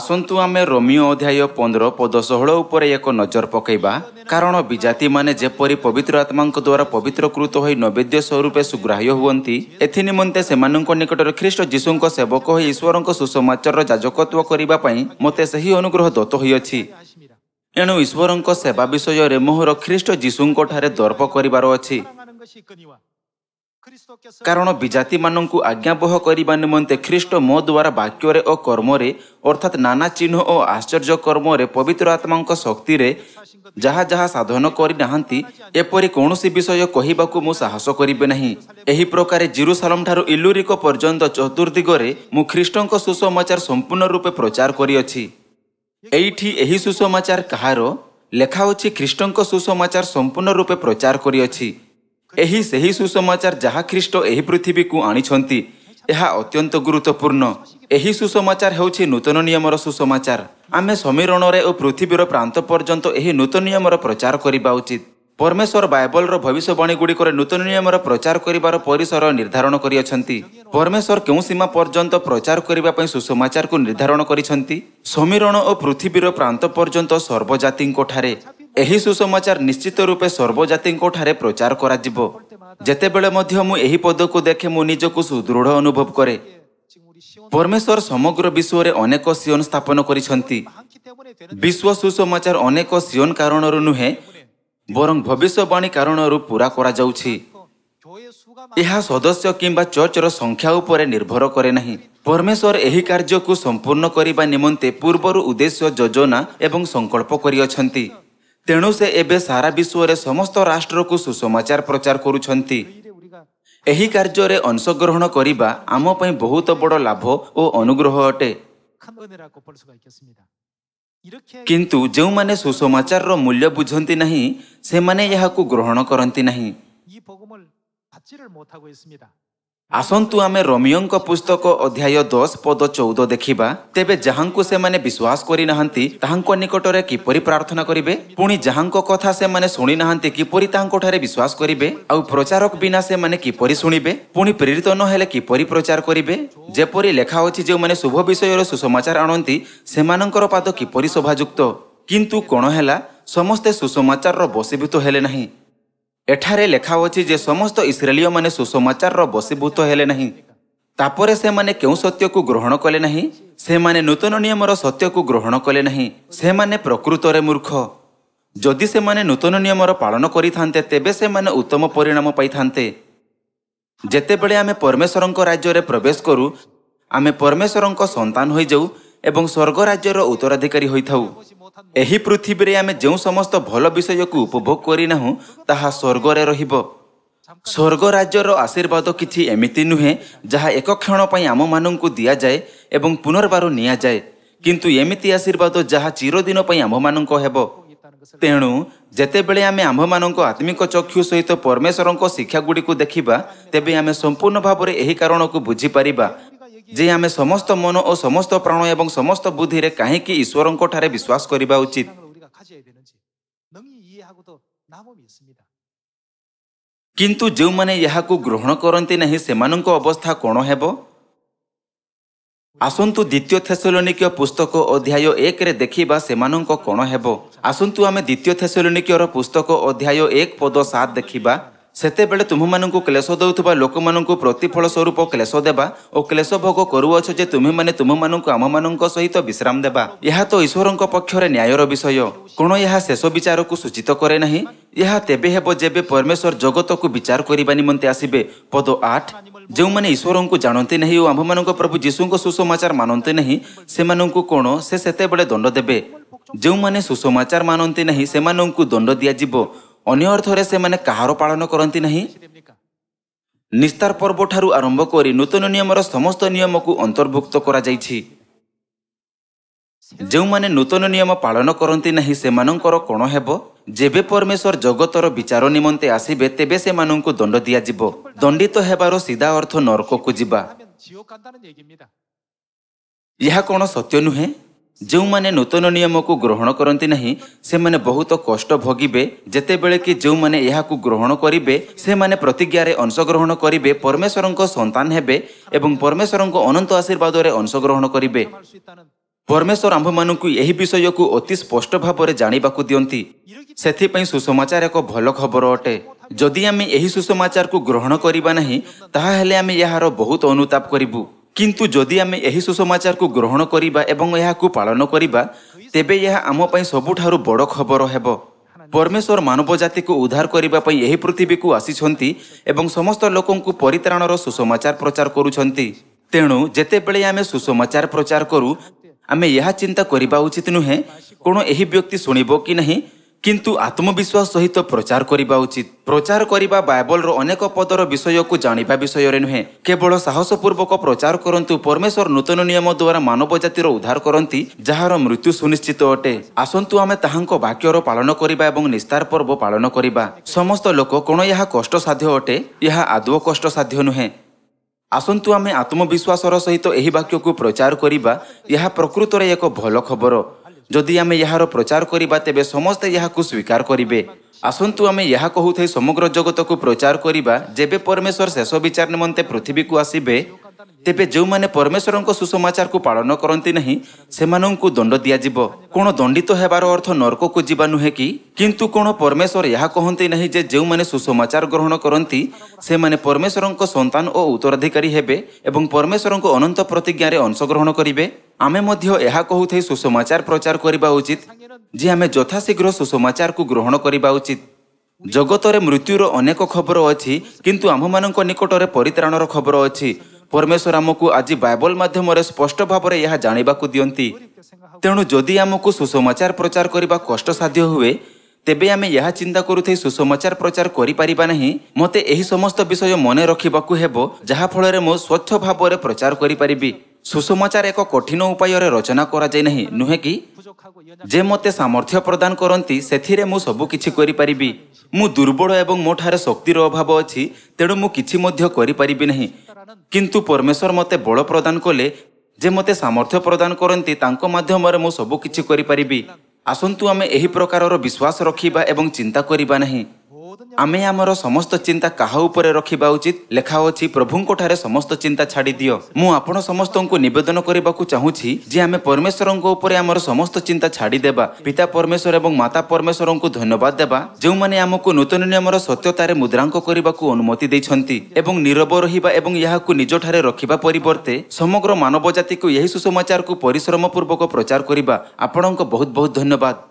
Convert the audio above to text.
ଆସନ୍ତୁ ଆମେ ରୋମିଓ ଅଧ୍ୟାୟ ପନ୍ଦର ପଦ ଷୋହଳ ଉପରେ ଏକ ନଜର ପକାଇବା। କାରଣ ବିଜାତିମାନେ ଯେପରି ପବିତ୍ର ଆତ୍ମାଙ୍କ ଦ୍ୱାରା ପବିତ୍ରକୃତ ହୋଇ ନୈବେଦ୍ୟ ସ୍ୱରୂପେ ସୁଗ୍ରାହ୍ୟ ହୁଅନ୍ତି ଏଥିନିମନ୍ତେ ସେମାନଙ୍କ ନିକଟରେ ଖ୍ରୀଷ୍ଟ ଯୀଶୁଙ୍କ ସେବକ ହୋଇ ଈଶ୍ୱରଙ୍କ ସୁସମାଚାରର ଯାଜକତ୍ୱ କରିବା ପାଇଁ ମୋତେ ସେହି ଅନୁଗ୍ରହ ଦତ୍ତ ହୋଇଅଛି। ଏଣୁ ଈଶ୍ୱରଙ୍କ ସେବା ବିଷୟରେ ମୋହର ଖ୍ରୀଷ୍ଟ ଯୀଶୁଙ୍କଠାରେ ଦର୍ପ କରିବାର ଅଛି। କାରଣ ବିଜାତିମାନଙ୍କୁ ଆଜ୍ଞାବହ କରିବା ନିମନ୍ତେ ଖ୍ରୀଷ୍ଟ ମୋ ଦ୍ୱାରା ବାକ୍ୟରେ ଓ କର୍ମରେ ଅର୍ଥାତ୍ ନାନା ଚିହ୍ନ ଓ ଆଶ୍ଚର୍ଯ୍ୟ କର୍ମରେ ପବିତ୍ର ଆତ୍ମାଙ୍କ ଶକ୍ତିରେ ଯାହା ଯାହା ସାଧନ କରିନାହାନ୍ତି ଏପରି କୌଣସି ବିଷୟ କହିବାକୁ ମୁଁ ସାହସ କରିବେ ନାହିଁ। ଏହି ପ୍ରକାରେ ଜିରୁସାଲମ ଠାରୁ ଇଲୁରିକ ପର୍ଯ୍ୟନ୍ତ ଚତୁର୍ଦିଗରେ ମୁଁ ଖ୍ରୀଷ୍ଟଙ୍କ ସୁସମାଚାର ସମ୍ପୂର୍ଣ୍ଣ ରୂପେ ପ୍ରଚାର କରିଅଛି। ଏଇଠି ଏହି ସୁସମାଚାର କାହାର? ଲେଖା ଅଛି ଖ୍ରୀଷ୍ଟଙ୍କ ସୁସମାଚାର ସମ୍ପୂର୍ଣ୍ଣ ରୂପେ ପ୍ରଚାର କରିଅଛି। ଏହି ସେହି ସୁସମାଚାର ଯାହା ଖ୍ରୀଷ୍ଟ ଏହି ପୃଥିବୀକୁ ଆଣିଛନ୍ତି ଏହା ଅତ୍ୟନ୍ତ ଗୁରୁତ୍ୱପୂର୍ଣ୍ଣ। ଏହି ସୁସମାଚାର ହେଉଛି ନୂତନ ନିୟମର ସୁସମାଚାର। ଆମେ ସମୀରଣରେ ଓ ପୃଥିବୀର ପ୍ରାନ୍ତ ପର୍ଯ୍ୟନ୍ତ ଏହି ନୂତନ ନିୟମର ପ୍ରଚାର କରିବା ଉଚିତ। ପରମେଶ୍ୱର ବାଇବଲର ଭବିଷ୍ୟବାଣୀ ଗୁଡ଼ିକରେ ନୂତନ ନିୟମର ପ୍ରଚାର କରିବାର ପରିସର ନିର୍ଦ୍ଧାରଣ କରିଅଛନ୍ତି। ପରମେଶ୍ୱର କେଉଁ ସୀମା ପର୍ଯ୍ୟନ୍ତ ପ୍ରଚାର କରିବା ପାଇଁ ସୁସମାଚାରକୁ ନିର୍ଦ୍ଧାରଣ କରିଛନ୍ତି? ସମୀରଣ ଓ ପୃଥିବୀର ପ୍ରାନ୍ତ ପର୍ଯ୍ୟନ୍ତ ସର୍ବଜାତିଙ୍କଠାରେ ଏହି ସୁସମାଚାର ନିଶ୍ଚିତ ରୂପେ ସର୍ବଜାତିଙ୍କଠାରେ ପ୍ରଚାର କରାଯିବ। ଯେତେବେଳେ ମଧ୍ୟ ମୁଁ ଏହି ପଦକୁ ଦେଖେ ମୁଁ ନିଜକୁ ସୁଦୃଢ଼ ଅନୁଭବ କରେ। ପରମେଶ୍ୱର ସମଗ୍ର ବିଶ୍ୱରେ ଅନେକ ସିଓନ ସ୍ଥାପନ କରିଛନ୍ତି। ବିଶ୍ୱ ସୁସମାଚାର ଅନେକ ସିଓନ କାରଣରୁ ନୁହେଁ ବରଂ ଭବିଷ୍ୟବାଣୀ କାରଣରୁ ପୂରା କରାଯାଉଛି। ଏହା ସଦସ୍ୟ କିମ୍ବା ଚର୍ଚ୍ଚର ସଂଖ୍ୟା ଉପରେ ନିର୍ଭର କରେ ନାହିଁ। ପରମେଶ୍ୱର ଏହି କାର୍ଯ୍ୟକୁ ସମ୍ପୂର୍ଣ୍ଣ କରିବା ନିମନ୍ତେ ପୂର୍ବରୁ ଉଦ୍ଦେଶ୍ୟ ଯୋଜନା ଏବଂ ସଂକଳ୍ପ କରିଅଛନ୍ତି। ତେଣୁ ସେ ଏବେ ସାରା ବିଶ୍ୱରେ ସମସ୍ତ ରାଷ୍ଟ୍ରକୁ ସୁସମାଚାର ପ୍ରଚାର କରୁଛନ୍ତି। ଏହି କାର୍ଯ୍ୟରେ ଅଂଶଗ୍ରହଣ କରିବା ଆମ ପାଇଁ ବହୁତ ବଡ଼ ଲାଭ ଓ ଅନୁଗ୍ରହ ଅଟେ। କିନ୍ତୁ ଯେଉଁମାନେ ସୁସମାଚାରର ମୂଲ୍ୟ ବୁଝନ୍ତି ନାହିଁ ସେମାନେ ଏହାକୁ ଗ୍ରହଣ କରନ୍ତି ନାହିଁ। ଆସନ୍ତୁ ଆମେ ରମିଓଙ୍କ ପୁସ୍ତକ ଅଧ୍ୟାୟ ଦଶ ପଦ ଚଉଦ ଦେଖିବା ତେବେ ଯାହାଙ୍କୁ ସେମାନେ ବିଶ୍ୱାସ କରିନାହାନ୍ତି ତାହାଙ୍କ ନିକଟରେ କିପରି ପ୍ରାର୍ଥନା କରିବେ? ପୁଣି ଯାହାଙ୍କ କଥା ସେମାନେ ଶୁଣିନାହାନ୍ତି କିପରି ତାହାଙ୍କଠାରେ ବିଶ୍ୱାସ କରିବେ? ଆଉ ପ୍ରଚାରକ ବିନା ସେମାନେ କିପରି ଶୁଣିବେ? ପୁଣି ପ୍ରେରିତ ନ ହେଲେ କିପରି ପ୍ରଚାର କରିବେ? ଯେପରି ଲେଖା ଅଛି ଯେଉଁମାନେ ଶୁଭ ବିଷୟର ସୁସମାଚାର ଆଣନ୍ତି ସେମାନଙ୍କର ପାଦ କିପରି ଶୋଭାଯୁକ୍ତ? କିନ୍ତୁ କ'ଣ ହେଲା? ସମସ୍ତେ ସୁସମାଚାରର ବଶୀଭୂତ ହେଲେ ନାହିଁ। ଏଠାରେ ଲେଖାଅଛି ଯେ ସମସ୍ତ ଇସ୍ରାଏଲୀୟମାନେ ସୁସମାଚାରର ବଶୀଭୂତ ହେଲେ ନାହିଁ। ତାପରେ ସେମାନେ କେଉଁ ସତ୍ୟକୁ ଗ୍ରହଣ କଲେ ନାହିଁ? ସେମାନେ ନୂତନ ନିୟମର ସତ୍ୟକୁ ଗ୍ରହଣ କଲେ ନାହିଁ। ସେମାନେ ପ୍ରକୃତରେ ମୂର୍ଖ। ଯଦି ସେମାନେ ନୂତନ ନିୟମର ପାଳନ କରିଥାନ୍ତେ ତେବେ ସେମାନେ ଉତ୍ତମ ପରିଣାମ ପାଇଥାନ୍ତେ। ଯେତେବେଳେ ଆମେ ପରମେଶ୍ୱରଙ୍କ ରାଜ୍ୟରେ ପ୍ରବେଶ କରୁ ଆମେ ପରମେଶ୍ୱରଙ୍କ ସନ୍ତାନ ହୋଇଯାଉ ଏବଂ ସ୍ୱର୍ଗ ରାଜ୍ୟର ଉତ୍ତରାଧିକାରୀ ହୋଇଥାଉ। ଏହି ପୃଥିବୀରେ ଆମେ ଯେଉଁ ସମସ୍ତ ଭଲ ବିଷୟକୁ ଉପଭୋଗ କରିନାହୁଁ ତାହା ସ୍ୱର୍ଗରେ ରହିବ। ସ୍ୱର୍ଗ ରାଜ୍ୟର ଆଶୀର୍ବାଦ କିଛି ଏମିତି ନୁହେଁ ଯାହା ଏକ କ୍ଷଣ ପାଇଁ ଆମମାନଙ୍କୁ ଦିଆଯାଏ ଏବଂ ପୁନର୍ବାର ନିଆଯାଏ କିନ୍ତୁ ଏମିତି ଆଶୀର୍ବାଦ ଯାହା ଚିରଦିନ ପାଇଁ ଆମ୍ଭମାନଙ୍କ ହେବ। ତେଣୁ ଯେତେବେଳେ ଆମେ ଆମ୍ଭମାନଙ୍କ ଆତ୍ମିକ ଚକ୍ଷୁ ସହିତ ପରମେଶ୍ୱରଙ୍କ ଶିକ୍ଷାଗୁଡ଼ିକୁ ଦେଖିବା ତେବେ ଆମେ ସମ୍ପୂର୍ଣ୍ଣ ଭାବରେ ଏହି କାରଣକୁ ବୁଝିପାରିବା ଯେ ଆମେ ସମସ୍ତ ମନ ଓ ସମସ୍ତ ପ୍ରାଣ ଏବଂ ସମସ୍ତ ବୁଦ୍ଧିରେ କାହିଁକି ଈଶ୍ୱରଙ୍କ ଠାରେ ବିଶ୍ୱାସ କରିବା ଉଚିତ? କିନ୍ତୁ ଯେଉଁମାନେ ଏହାକୁ ଗ୍ରହଣ କରନ୍ତି ନାହିଁ ସେମାନଙ୍କ ଅବସ୍ଥା କ'ଣ ହେବ? ଆସନ୍ତୁ ଦ୍ୱିତୀୟ ଥେସଲୋନିକ ପୁସ୍ତକ ଅଧ୍ୟାୟ ଏକରେ ଦେଖିବା ସେମାନଙ୍କ କ'ଣ ହେବ। ଆସନ୍ତୁ ଆମେ ଦ୍ୱିତୀୟ ଥେସଲୋନିକର ପୁସ୍ତକ ଅଧ୍ୟାୟ ଏକ ପଦ ସାତ ଦେଖିବା। ସେତେବେଳେ ତୁମମାନଙ୍କୁ କ୍ଲେଶ ଦେଉଥିବା ଲୋକମାନଙ୍କୁ ପ୍ରତିଫଳ ସ୍ୱରୂପ କ୍ଲେଶ ଦେବା ଓ କ୍ଲେଶ ଭୋଗ କରୁଅଛ ଯେ ତୁମେମାନେ ତୁମମାନଙ୍କୁ ଆମମାନଙ୍କ ସହିତ ବିଶ୍ରାମ ଦେବା। ଏହା ତ ଈଶ୍ୱରଙ୍କ ପକ୍ଷରେ ନ୍ୟାୟର ବିଷୟ। କ'ଣ ଏହା ଶେଷ ବିଚାରକୁ ସୂଚିତ କରେ ନାହିଁ? ଏହା ତେବେ ହେବ ଯେବେ ପରମେଶ୍ୱର ଜଗତକୁ ବିଚାର କରିବା ନିମନ୍ତେ ଆସିବେ। ପଦ ଆଠ ଯେଉଁମାନେ ଈଶ୍ୱରଙ୍କୁ ଜାଣନ୍ତି ନାହିଁ ଓ ଆମ୍ଭମାନଙ୍କ ପ୍ରଭୁ ଯୀଶୁଙ୍କ ସୁସମାଚାର ମାନନ୍ତି ନାହିଁ ସେମାନଙ୍କୁ କ'ଣ ସେ ସେତେବେଳେ ଦଣ୍ଡ ଦେବେ? ଯେଉଁମାନେ ସୁସମାଚାର ମାନନ୍ତି ନାହିଁ ସେମାନଙ୍କୁ ଦଣ୍ଡ ଦିଆଯିବ ଅନ୍ୟ ଅର୍ଥରେ ସେମାନେ କାହାର ପାଳନ କରନ୍ତି ନାହିଁ? ନିସ୍ତାର ପର୍ବଠାରୁ ଆରମ୍ଭ କରି ନୂତନ ନିୟମର ସମସ୍ତ ନିୟମକୁ ଅନ୍ତର୍ଭୁକ୍ତ କରାଯାଇଛି। ଯେଉଁମାନେ ନୂତନ ନିୟମ ପାଳନ କରନ୍ତି ନାହିଁ ସେମାନଙ୍କର କ'ଣ ହେବ? ଯେବେ ପରମେଶ୍ୱର ଜଗତର ବିଚାର ନିମନ୍ତେ ଆସିବେ ତେବେ ସେମାନଙ୍କୁ ଦଣ୍ଡ ଦିଆଯିବ। ଦଣ୍ଡିତ ହେବାର ସିଧା ଅର୍ଥ ନର୍କକୁ ଯିବା। ଏହା କ'ଣ ସତ୍ୟ ନୁହେଁ? ଯେଉଁମାନେ ନୂତନ ନିୟମକୁ ଗ୍ରହଣ କରନ୍ତି ନାହିଁ ସେମାନେ ବହୁତ କଷ୍ଟ ଭୋଗିବେ। ଯେତେବେଳେ କି ଯେଉଁମାନେ ଏହାକୁ ଗ୍ରହଣ କରିବେ ସେମାନେ ପ୍ରତିଜ୍ଞାରେ ଅଂଶଗ୍ରହଣ କରିବେ ପରମେଶ୍ୱରଙ୍କ ସନ୍ତାନ ହେବେ ଏବଂ ପରମେଶ୍ୱରଙ୍କ ଅନନ୍ତ ଆଶୀର୍ବାଦରେ ଅଂଶଗ୍ରହଣ କରିବେ। ପରମେଶ୍ୱର ଆମ୍ଭମାନଙ୍କୁ ଏହି ବିଷୟକୁ ଅତି ସ୍ପଷ୍ଟ ଭାବରେ ଜାଣିବାକୁ ଦିଅନ୍ତି। ସେଥିପାଇଁ ସୁସମାଚାର ଏକ ଭଲ ଖବର ଅଟେ। ଯଦି ଆମେ ଏହି ସୁସମାଚାରକୁ ଗ୍ରହଣ କରିବା ନାହିଁ ତାହାହେଲେ ଆମେ ଏହାର ବହୁତ ଅନୁତାପ କରିବୁ। କିନ୍ତୁ ଯଦି ଆମେ ଏହି ସୁସମାଚାରକୁ ଗ୍ରହଣ କରିବା ଏବଂ ଏହାକୁ ପାଳନ କରିବା ତେବେ ଏହା ଆମ ପାଇଁ ସବୁଠାରୁ ବଡ଼ ଖବର ହେବ ପରମେଶ୍ୱର ମାନବ ଜାତିକୁ ଉଦ୍ଧାର କରିବା ପାଇଁ ଏହି ପୃଥିବୀକୁ ଆସିଛନ୍ତି ଏବଂ ସମସ୍ତ ଲୋକଙ୍କୁ ପରିତ୍ରାଣର ସୁସମାଚାର ପ୍ରଚାର କରୁଛନ୍ତି ତେଣୁ ଯେତେବେଳେ ଆମେ ସୁସମାଚାର ପ୍ରଚାର କରୁ ଆମେ ଏହା ଚିନ୍ତା କରିବା ଉଚିତ ନୁହେଁ କ'ଣ ଏହି ବ୍ୟକ୍ତି ଶୁଣିବ କି ନାହିଁ କିନ୍ତୁ ଆତ୍ମବିଶ୍ୱାସ ସହିତ ପ୍ରଚାର କରିବା ଉଚିତ ପ୍ରଚାର କରିବା ବାଇବଲର ଅନେକ ପଦର ବିଷୟକୁ ଜାଣିବା ବିଷୟରେ ନୁହେଁ। କେବଳ ସାହସପୂର୍ବକ ପ୍ରଚାର କରନ୍ତୁ ପରମେଶ୍ୱର ନୂତନ ନିୟମ ଦ୍ୱାରା ମାନବ ଜାତିର ଉଦ୍ଧାର କରନ୍ତି ଯାହାର ମୃତ୍ୟୁ ସୁନିଶ୍ଚିତ ଅଟେ। ଆସନ୍ତୁ ଆମେ ତାହାଙ୍କ ବାକ୍ୟର ପାଳନ କରିବା ଏବଂ ନିସ୍ତାର ପର୍ବ ପାଳନ କରିବା। ସମସ୍ତ ଲୋକ କ'ଣ ଏହା କଷ୍ଟସାଧ୍ୟ ଅଟେ? ଏହା ଆଦୌ କଷ୍ଟସାଧ୍ୟ ନୁହେଁ। ଆସନ୍ତୁ ଆମେ ଆତ୍ମବିଶ୍ୱାସର ସହିତ ଏହି ବାକ୍ୟକୁ ପ୍ରଚାର କରିବା। ଏହା ପ୍ରକୃତରେ ଏକ ଭଲ ଖବର। ଯଦି ଆମେ ଏହାର ପ୍ରଚାର କରିବା ତେବେ ସମସ୍ତେ ଏହାକୁ ସ୍ୱୀକାର କରିବେ ଆସନ୍ତୁ ଆମେ ଏହା କହୁଥାଇ ସମଗ୍ର ଜଗତକୁ ପ୍ରଚାର କରିବା ଯେବେ ପରମେଶ୍ୱର ଶେଷ ବିଚାର ନିମନ୍ତେ ପୃଥିବୀକୁ ଆସିବେ ତେବେ ଯେଉଁମାନେ ପରମେଶ୍ୱରଙ୍କ ସୁସମାଚାରକୁ ପାଳନ କରନ୍ତି ନାହିଁ ସେମାନଙ୍କୁ ଦଣ୍ଡ ଦିଆଯିବ। କ'ଣ ଦଣ୍ଡିତ ହେବାର ଅର୍ଥ ନରକକୁ ଯିବା ନୁହେଁ କି? କିନ୍ତୁ କ'ଣ ପରମେଶ୍ୱର ଏହା କହନ୍ତି ନାହିଁ ଯେ ଯେଉଁମାନେ ସୁସମାଚାର ଗ୍ରହଣ କରନ୍ତି ସେମାନେ ପରମେଶ୍ୱରଙ୍କ ସନ୍ତାନ ଓ ଉତ୍ତରାଧିକାରୀ ହେବେ ଏବଂ ପରମେଶ୍ୱରଙ୍କ ଅନନ୍ତ ପ୍ରତିଜ୍ଞାରେ ଅଂଶଗ୍ରହଣ କରିବେ। ଆମେ ମଧ୍ୟ ଏହା କହୁଥାଇ ସୁସମାଚାର ପ୍ରଚାର କରିବା ଉଚିତ ଯେ ଆମେ ଯଥାଶୀଘ୍ର ସୁସମାଚାରକୁ ଗ୍ରହଣ କରିବା ଉଚିତ। ଜଗତରେ ମୃତ୍ୟୁର ଅନେକ ଖବର ଅଛି କିନ୍ତୁ ଆମ୍ଭମାନଙ୍କ ନିକଟରେ ପରିତ୍ରାଣର ଖବର ଅଛି। ପରମେଶ୍ୱର ଆମକୁ ଆଜି ବାଇବଲ ମାଧ୍ୟମରେ ସ୍ପଷ୍ଟ ଭାବରେ ଏହା ଜାଣିବାକୁ ଦିଅନ୍ତି। ତେଣୁ ଯଦି ଆମକୁ ସୁସମାଚାର ପ୍ରଚାର କରିବା କଷ୍ଟସାଧ୍ୟ ହୁଏ ତେବେ ଆମେ ଏହା ଚିନ୍ତା କରୁଥାଇ ସୁସମାଚାର ପ୍ରଚାର କରିପାରିବା ନାହିଁ। ମୋତେ ଏହି ସମସ୍ତ ବିଷୟ ମନେ ରଖିବାକୁ ହେବ ଯାହାଫଳରେ ମୁଁ ସ୍ୱଚ୍ଛ ଭାବରେ ପ୍ରଚାର କରିପାରିବି। ସୁସମାଚାର ଏକ କଠିନ ଉପାୟରେ ରଚନା କରାଯାଇ ନାହିଁ। ନୁହେଁ କି? ଯେ ମୋତେ ସାମର୍ଥ୍ୟ ପ୍ରଦାନ କରନ୍ତି ସେଥିରେ ମୁଁ ସବୁକିଛି କରିପାରିବି। ମୁଁ ଦୁର୍ବଳ ଏବଂ ମୋ ଠାରେ ଶକ୍ତିର ଅଭାବ ଅଛି ତେଣୁ ମୁଁ କିଛି ମଧ୍ୟ କରିପାରିବି ନାହିଁ। କିନ୍ତୁ ପରମେଶ୍ୱର ମୋତେ ବଳ ପ୍ରଦାନ କଲେ ଯେ ମୋତେ ସାମର୍ଥ୍ୟ ପ୍ରଦାନ କରନ୍ତି ତାଙ୍କ ମାଧ୍ୟମରେ ମୁଁ ସବୁକିଛି କରିପାରିବି। ଆସନ୍ତୁ ଆମେ ଏହି ପ୍ରକାରର ବିଶ୍ୱାସ ରଖିବା ଏବଂ ଚିନ୍ତା କରିବା ନାହିଁ। ଆମେ ଆମର ସମସ୍ତ ଚିନ୍ତା କାହା ଉପରେ ରଖିବା ଉଚିତ? ଲେଖା ଅଛି ପ୍ରଭୁଙ୍କଠାରେ ସମସ୍ତ ଚିନ୍ତା ଛାଡ଼ି ଦିଅ। ମୁଁ ଆପଣ ସମସ୍ତଙ୍କୁ ନିବେଦନ କରିବାକୁ ଚାହୁଁଛି ଯେ ଆମେ ପରମେଶ୍ୱରଙ୍କ ଉପରେ ଆମର ସମସ୍ତ ଚିନ୍ତା ଛାଡ଼ିଦେବା ପିତା ପରମେଶ୍ୱର ଏବଂ ମାତା ପରମେଶ୍ୱରଙ୍କୁ ଧନ୍ୟବାଦ ଦେବା। ଯେଉଁମାନେ ଆମକୁ ନୂତନ ନିୟମର ସତ୍ୟତାରେ ମୁଦ୍ରାଙ୍କ କରିବାକୁ ଅନୁମତି ଦେଇଛନ୍ତି ଏବଂ ନିରବ ରହିବା ଏବଂ ଏହାକୁ ନିଜଠାରେ ରଖିବା ପରିବର୍ତ୍ତେ ସମଗ୍ର ମାନବ ଜାତିକୁ ଏହି ସୁସମାଚାରକୁ ପରିଶ୍ରମ ପୂର୍ବକ ପ୍ରଚାର କରିବା ଆପଣଙ୍କ ବହୁତ ବହୁତ ଧନ୍ୟବାଦ।